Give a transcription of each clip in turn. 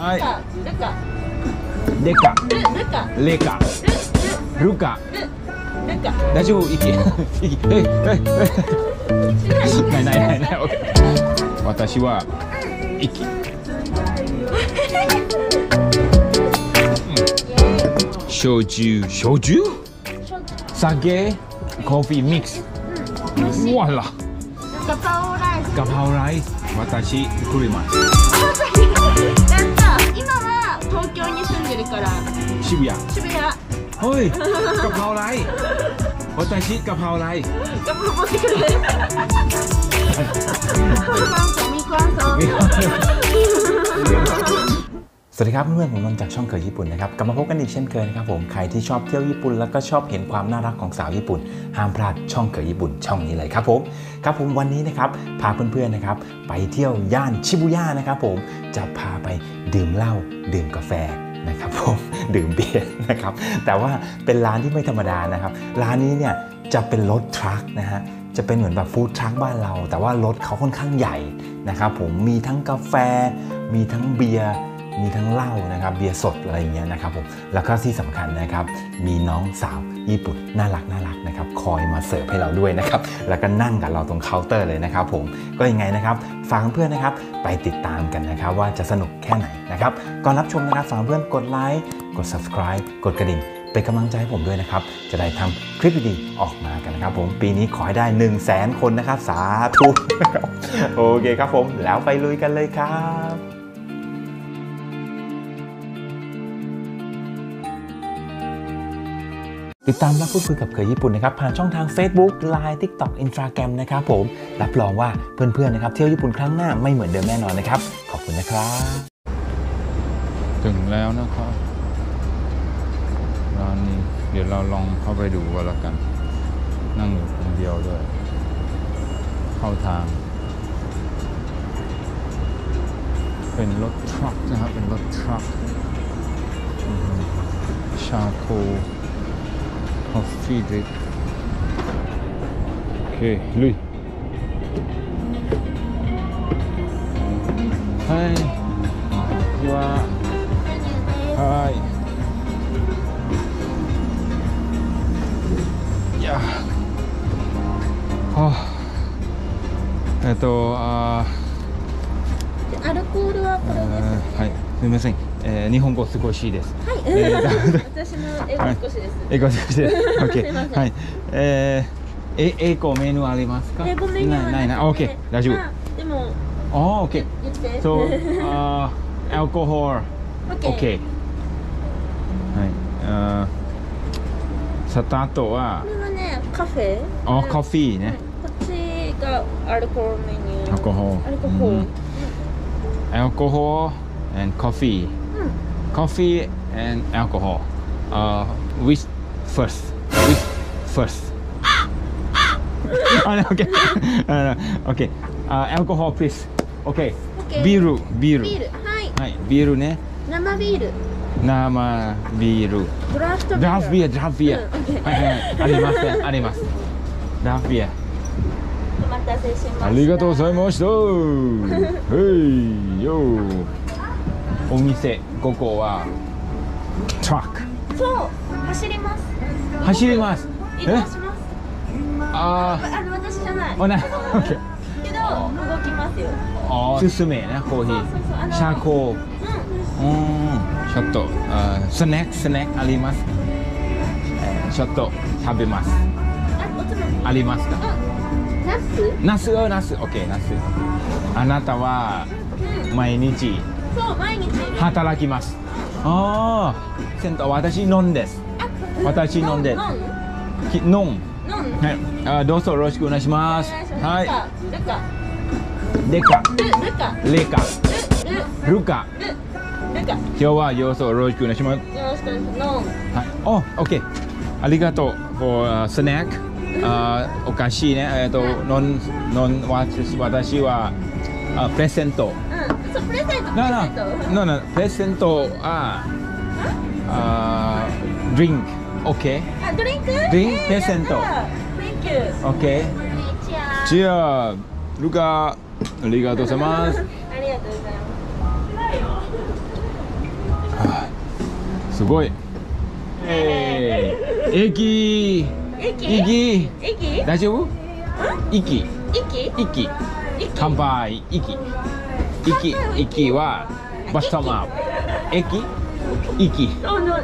はい。ルカ。デカ。ルルカ。レカ。ルルカ。ルルカ。大丈夫？息。息。えええないないないない。私は息。焼酎？焼酎？酒？コーヒー？ミックス？わら。ガパオライス。ガパオライス。私作ります京に住んでるから渋谷渋谷ガเฮ้ยกะเพราอะไรวัตชิกะเพราอะไร パオ持ってくるมีความสองมีความสอง สวัสดีครับเพื่อนๆผมนนท์จากช่องเคยญี่ปุ่นนะครับกลับมาพบกันอีกเช่นเคยนะครับผมใครที่ชอบเที่ยวญี่ปุ่นแล้วก็ชอบเห็นความน่ารักของสาวญี่ปุ่น ห้ามพลาดช่องเคยญี่ปุ่นช่องนี้เลยครับผมครับผมวันนี้นะครับพาเพื่อนๆนะครับไปเที่ยวย่านชิบุย่านะครับผมจะพาไป ดื่มเหล้าดื่มกาแฟนะครับผมดื่มเบียร์นะครับแต่ว่าเป็นร้านที่ไม่ธรรมดานะครับ ร้านนี้เนี่ยจะเป็นรถทรัคนะฮะจะเป็นเหมือนแบบฟู้ดทรัคบ้านเรา แต่ว่ารถเขาค่อนข้างใหญ่นะครับผมมีทั้งกาแฟ มีทั้งเบียร์ มีทั้งเหล้านะครับเบียร์สดอะไรอย่างเงี้ยนะครับผมแล้วก็ที่สำคัญนะครับมีน้องสาวญี่ปุ่นน่ารักน่ารักนะครับคอยมาเสิร์ฟให้เราด้วยนะครับแล้วก็นั่งกับเราตรงเคาน์เตอร์เลยนะครับผมก็ยังไงนะครับฝากเพื่อนนะครับไปติดตามกันนะครับว่าจะสนุกแค่ไหนนะครับก่อนรับชมนะครับฝากเพื่อนกดไลค์กด subscribe กดกระดิ่งเป็นกำลังใจให้ผมด้วยนะครับ จะได้ทำคลิปดีๆออกมากันนะครับผม ปีนี้ขอให้ได้ 1 0 0 0 0แสนคนนะครับ สาธุนะครับโอเคครับผม แล้วไปลุยกันเลยครับ ติดตามและพูดคุยกับเคยญี่ปุ่นนะครับผ่านช่องทาง Facebook Line TikTok Instagram นะครับผม รับรองว่าเพื่อนๆนะครับเที่ยวญี่ปุ่นครั้งหน้าไม่เหมือนเดิมแน่นอนนะครับ ขอบคุณนะครับ ถึงแล้วนะครับร้านนี้เดี๋ยวเราลองเข้าไปดูกันละกัน นั่งอยู่คนเดียวด้วย เข้าทาง เป็นรถทรัคนะครับเป็นรถทรัคชาโค Así de... Ok, Luis. Hi. You are... Hi. Yeah. Oh. えっと、あアルコールはこれです、ね、はい、すみません。えー日本語少しです。はい、えー 私の英語少しです。英語少しです。はい。えー、え英語メニューありますか？英語メニューはないないない。く OK て大丈夫。まあでもあー。OK 言って。so あ ー alcohol オッケー。OK はい。あースタートはこれはねカフェ。あうんコーヒーねこっちがアルコールメニュー。アルコホール。アルコホール。うん。alcohol and coffee うん coffee and alcohol. Uh which first? Which first? あれ OK あの OK あ alcohol please. OK オッケー。ビールビールビール。はい。はいビールね生ビール。生ビールドラフトビール。ドラフトビアドラフトビアうんオッケーはいはいありますねありますドラフトビアお待たせしました。ありがとうございましたはいよお店ここはトラックそう走ります。走ります移動え？します。ああの私じゃない。ーおなけど動きますよ。あーおすすめねコーヒーシャーコーううんちょっとあースナックスナックありますえーちょっと食べますん。あ、おつまみ。ありますか？うん。ナス？ナス？をナス OK ナスあなたはうん。毎日そう毎日。働きます。ああ銭湯私飲んで。すあ私飲んで。飲んはい。あどうぞよろしくお願いします。はい。ルカ。ルルカ。ルカ。今日はようそよろしくお願いします。ろしくお願いします。はい。お OK ありがとう。for snack あお菓子ね。えっとのんのん私私はあプレゼントそうプレゼントプレゼン No, ト no, no, no. Presento, ah, ah, drink, okay, あドリンク？リンクえープレゼント。やった Thank you okay. こんにちは。じゃあ、ルカ、ありがとうございます。ありがとうございます。すごい。えー、息息息息大丈夫？息息息息乾杯。息息息はバスタマップ息息 No no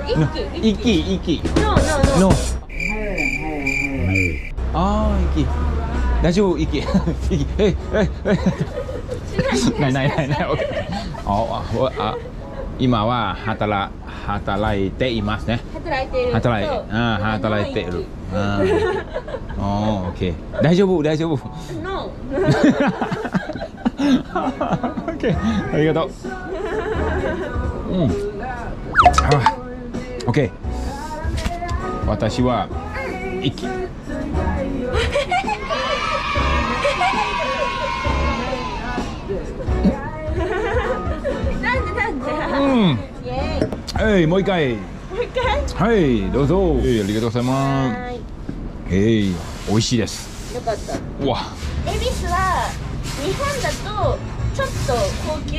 息息息 No no no ああ息大丈夫？息息 えいえないないないない。OK あああ今は働働いていますね。働いてる。働いあー働いてる。あー あー。OK 大丈夫？大丈夫？No OK ありがとう。うん。あ OK 私は息なんでなんで？うん。イエーイはいもう一回。もう一回？はいどうぞ。はいありがとうございます。はえい美味しいです。いよかった。うわ。恵比寿は日本だとちょっと高級？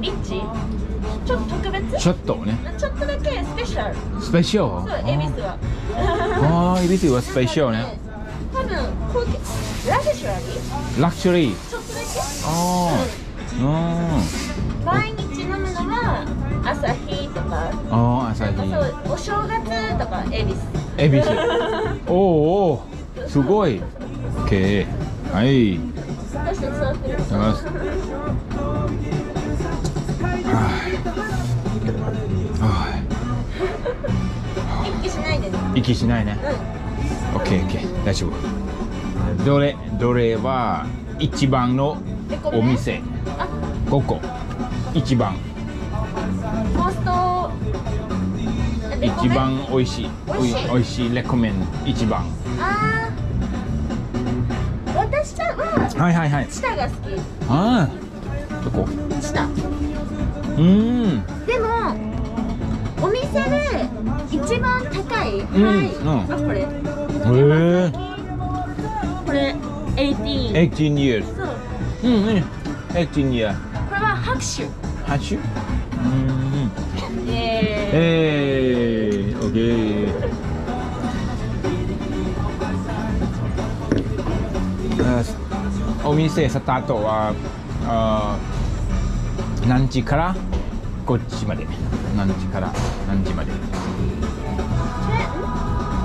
リッチ？ちょっと特別？ちょっとね。ちょっとだけスペシャル。スペシャル？そう恵比寿は。ああ恵比寿はスペシャルね。多分高級？ラグジュアリー？ラクシュリー。ちょっとだけ。ああ毎日飲むのは朝日とか。うんああ朝日。そうお正月とか恵比寿。恵比寿。おおおすごい。OK はい息しないでね。息しないねう OKOK 大丈夫。どれどれは一番のお店。あここ。一番。一番美味しい。美味しい。おい美味しい。レコメン。一番ははいはいはい。チタが好き。ああどこ？チタ。うーん。でもお店で一番高い、うん。はい、うんあこれ。へえ。これ18 18 years そう。うんうん18 years これは拍手。拍手？うーん。イエえー、オッケー。あお店スタートはあ何時から？こっちまで。何時から？何時まで。ー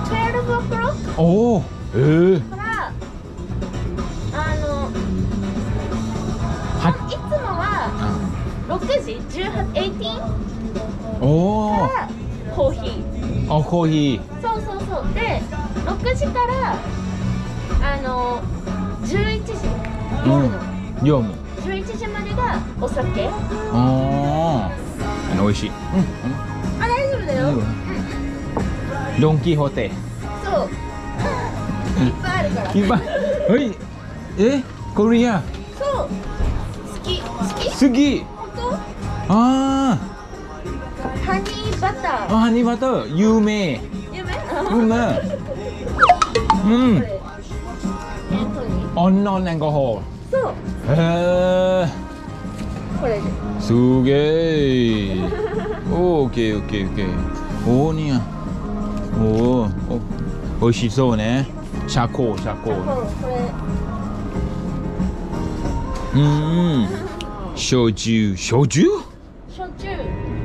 12 o'clock? おおえー、からあのはいつもは6時？18 18おおからコーヒー。あコーヒそうそうそう。で6時から夜のうん。業務11時までがお酒。あああの美味しい。大丈夫だよ、うんドン・キホーテ。そう。いっぱいあるから。いっぱい。はい。え？コリア。そう。好き。好き？次本当？あハニーバター。あーハニーバター。有名。夢うまいうん。これ本当にオンノンエンゴホそうーへえこれですげえオーケーオーケーオーケーおーにゃおーお美味しそうねシャコーシャコそうーこれうん焼酎焼酎焼酎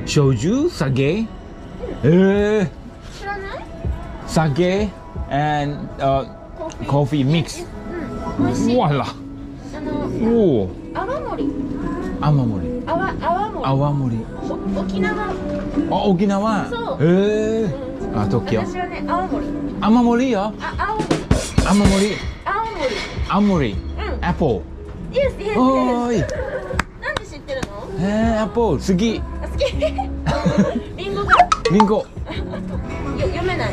焼酎酒ええ知らない酒 and、uh, コーヒー coffee mix. うん美味しいあわらのおお泡盛雨漏り泡泡盛泡盛沖縄。あ沖縄？そう。へえ。あ東京私はね青森。雨漏りよ。あ青森。雨漏り青森。青森。うん。アップル Yes, yes, おーい。なんで知ってるの？えー、アップル次あ好きリンゴが？リンゴ。よ読めない。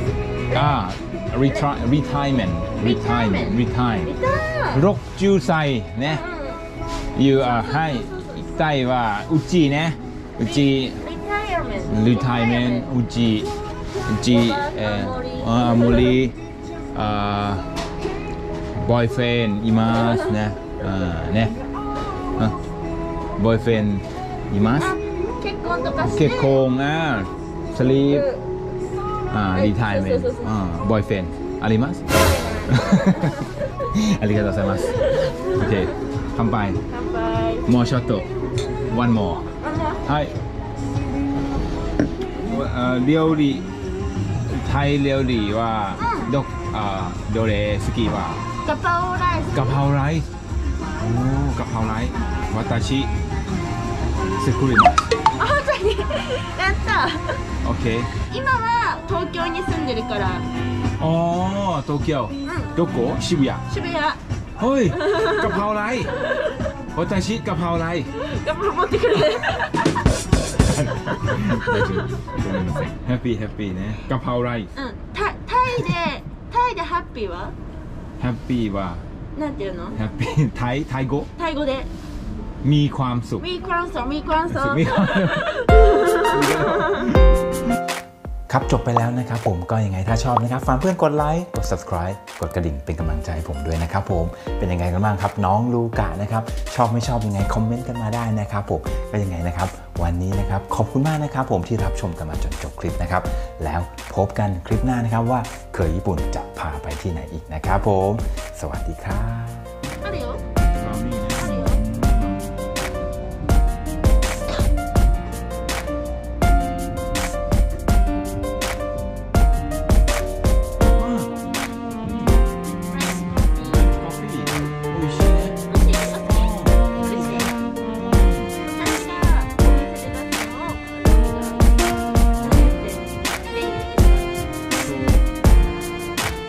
あリタリタリタイメント with time with time รกจูไซนะอยู่ให้ใต้ว่าอุจินะอุจิ retirement อุจิอุจิเอ่ออามูลีอ่า boyfriend อิมาสนะอ่านะ boyfriend อิมาสเก็บโคงอ่า sleep อ่า retirement อ่า boyfriend あります ありがとうございます。OK 乾杯。乾杯。もうちょっと。One more はい。料理。タイ料理はど,、あどれ好きは？ガパオライス。ガパオライス？おガパオライス。私作ります本当に？やった。OK 今は東京に住んでるから。おお東京。 โกโก้ชิบุยะชิบุยะเฮ้ยกะเพราอะไรโอตาชิกะเพราอะไรกะเพราโมติคุเรแฮปปี้แฮปปี้นะกะเพราอะไรไทยเดไทยでไแฮปปี้วะแฮปปี้วะนั่นาなんていうのแฮปปี้ไทยไทยโกไทยโกเでมีความสุข มีความสุข มีความสุข ครับจบไปแล้วนะครับผมก็ยังไงถ้าชอบนะครับฝากเพื่อนกดไลค์กด subscribe กดกระดิ่งเป็นกำลังใจให้ผมด้วยนะครับผมเป็นยังไงกันบ้างครับ น้องลูกะนะครับชอบไม่ชอบยังไงคอมเมนต์กันมาได้นะครับผมก็ยังไงนะครับวันนี้นะครับขอบคุณมากนะครับผมที่รับชมกันมาจนจบคลิปนะครับแล้วพบกันคลิปหน้านะครับว่าเคยญี่ปุ่นจะพาไปที่ไหนอีกนะครับผม สวัสดีครับ